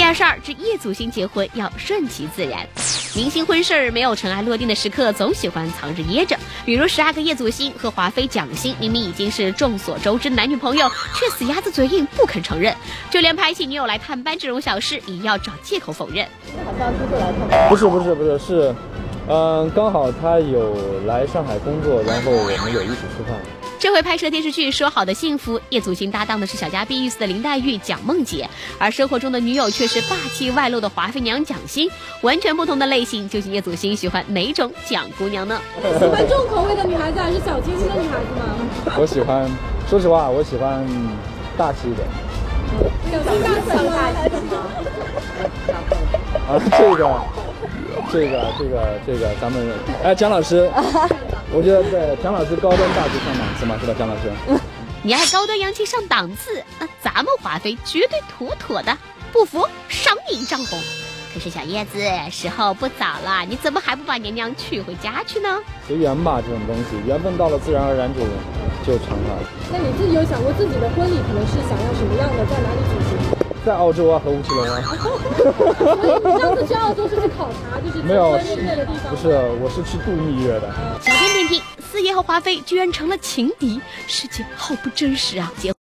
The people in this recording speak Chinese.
第二十二，之叶祖新结婚要顺其自然。明星婚事儿没有尘埃落定的时刻，总喜欢藏着掖着。比如十二个叶祖新和华妃蒋欣，明明已经是众所周知男女朋友，却死鸭子嘴硬不肯承认。就连拍戏女友来探班这种小事，也要找借口否认。不是不是不是是，嗯，刚好他有来上海工作，然后我们有一起吃饭。这回拍摄电视剧《说好的幸福》，叶祖新搭档的是小家碧玉似的林黛玉、蒋梦婕，而生活中的女友却是霸气外露的华妃娘蒋欣，完全不同的类型。究竟叶祖新喜欢哪种蒋姑娘呢？喜欢重口味的女孩子还是小清新的女孩子吗？我喜欢，说实话，我喜欢大气一点。大气吗？啊，这个，这个，这个，这个，咱们，哎，蒋老师。我觉得对蒋老师高端大气上档次嘛，是吧，蒋老师？你爱高端洋气上档次，那咱们华妃绝对妥妥的。不服，赏你一丈红。可是小叶子，时候不早了，你怎么还不把娘娘娶回家去呢？随缘吧，这种东西，缘分到了，自然而然就就成了。那你自己有想过自己的婚礼可能是想要什么样的，在哪里举行？在澳洲啊，和吴奇隆啊。所以你上次去澳洲是去考察，就是没有那个地方？不是，我是去度蜜月的。和华妃居然成了情敌，世界好不真实啊！